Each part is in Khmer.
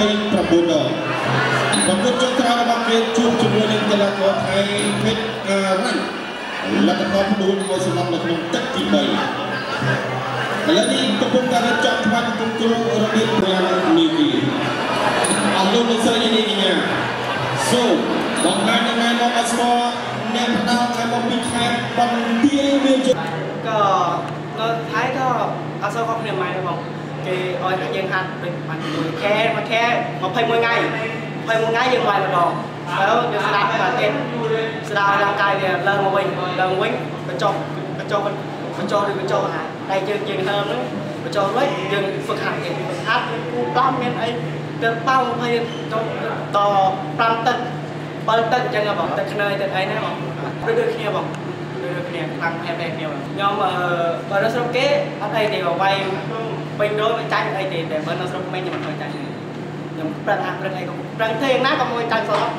29ដងប្រកួតចុងក្រោយរបស់គេជួបជាមួយនឹងកីឡាករថៃពេជ្រអារ៉ាញ់លទ្ធផលផ្ដួលមួយសំណងនៅក្នុងទឹកទី3ឥឡូវនេះកំពុងតែរៀបចំថ្វាយគុំគ្រូរបៀបយ៉ាងនេះទីអរលោកលោកស្រីនេះកញ្ញាសូមបងប្អូនថ្ងៃមកអស្ចារ្យអ្នកផ្ដោតថ្ងៃមកពីខេត្តបន្ទាយមានជ័យក៏នៅថៃក៏អត់សូវខុសគ្នាម៉ែទេបង គេឲ្យតែយើងហាត់ដូចបានមួយខែមួយខែ21ថ្ងៃ21ថ្ងៃយើងវាយម្ដងហើយយើងស្ដាប់បានទៀតស្ដាប់រាងកាយវាឡើងមកវិញឡើងវិញបញ្ចុះបញ្ចុះបញ្ចុះឬបញ្ចុះអាដៃជើងជើងហើមហ្នឹងបញ្ចុះវិញយើងហ្វឹកហាត់ទៀតហ្វឹកហាត់គូដំមានអីទៅប៉ោ20ចូលត5ទឹក7ទឹកអញ្ចឹងបងទឹកខ្នើយទឹកអីហ្នឹងបងដូចដូចគ្នាបង ដូចគ្នាខ្លាំងហេបហេបគ្នាបងខ្ញុំអឺបើនៅស្រុកគេអត់អីទេបងវាយពេញរយមិនចាញ់អីទេតែបើនៅស្រុកមិញខ្ញុំមិនឃើញចាញ់ទេខ្ញុំប្រឹងហាត់ប្រឹងអីក៏ប្រឹងទេណាក៏មួយចាញ់ស្លាប់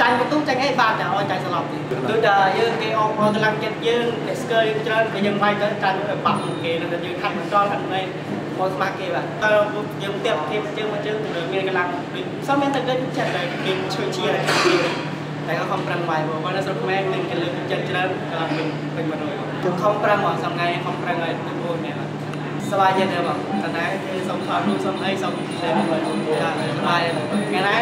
ចាញ់បន្ទូចាញ់អីបានតែឲ្យចាញ់ស្លាប់ទេដូចតែយើងគេអងអងកម្លាំងចិត្តយើងអ្នកស្កើយើងច្រើនតែយើងវាយទៅចាញ់ទៅបាក់គេនឹងយើងហាត់មិនដល់ហាត់មិនមកស្មាក់គេបាទតើយើងទៀបទៀបជើងមកជើងទៅមានកម្លាំងដូចសមមានតែគេចិត្តតែគេឈើជាគេ តែក៏ខំប្រឹងវាយបើនៅស្រុកខ្មែរមានគេលើកចិត្តច្រើនកន្លងពេញពេញ100ខ្ញុំខំប្រឹងមកសំថ្ងៃខំប្រឹងឲ្យទៅពួកនេះបាទសប្បាយចិត្តទេបងតែណាគឺសុំថតរូបសុំអីសុំតែមើលចាសប្បាយថ្ងៃណា